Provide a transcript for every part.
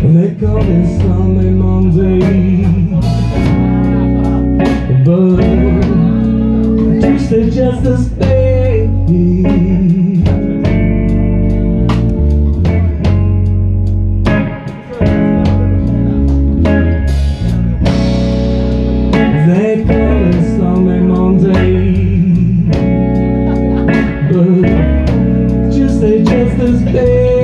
They call it Sunday, Monday. But Tuesday just as baby. They Monday. But just as big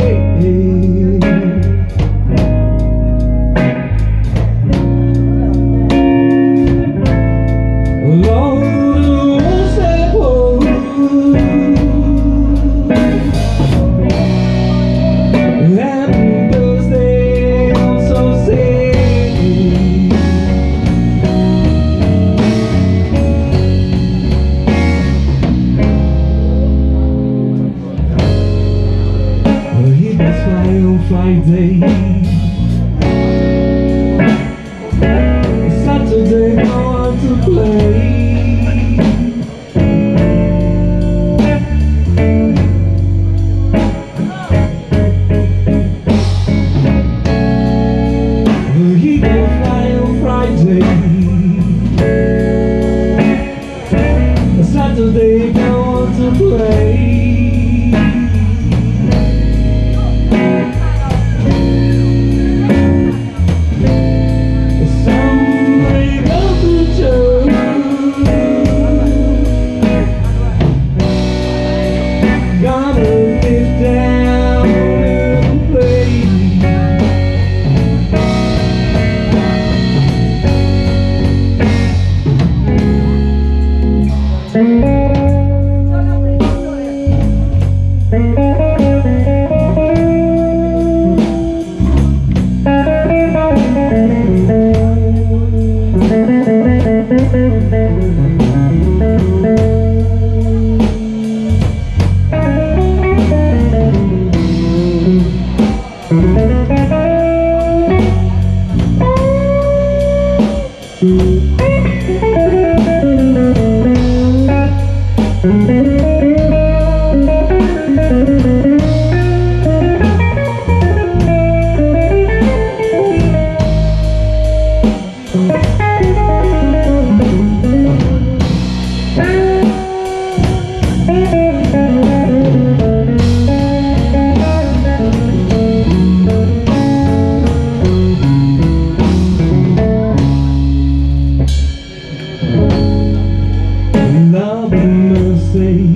Friday Saturday I want to play Friday? Saturday and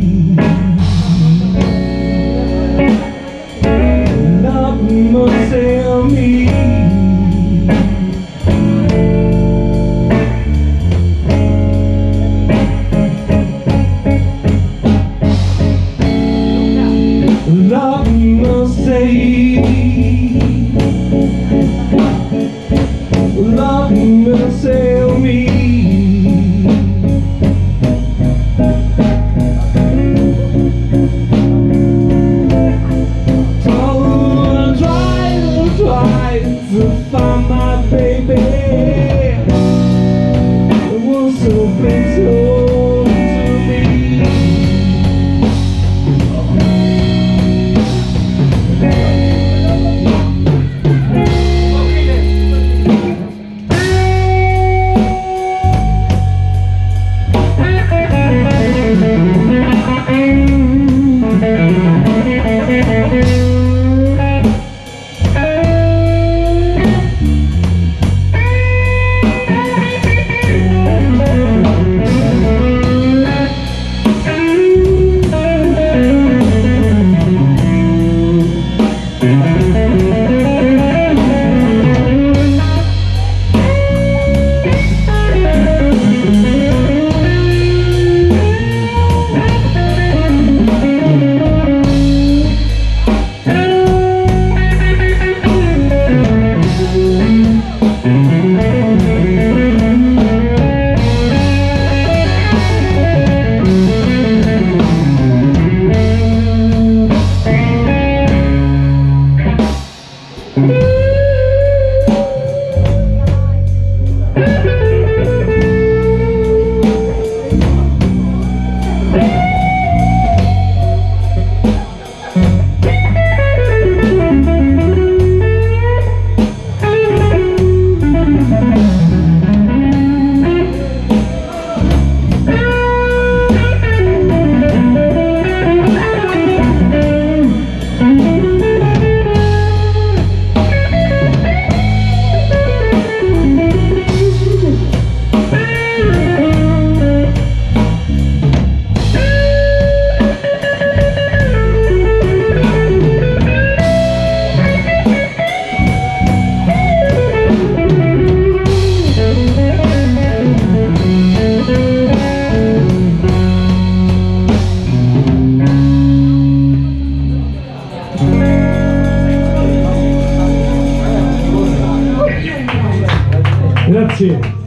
Grazie.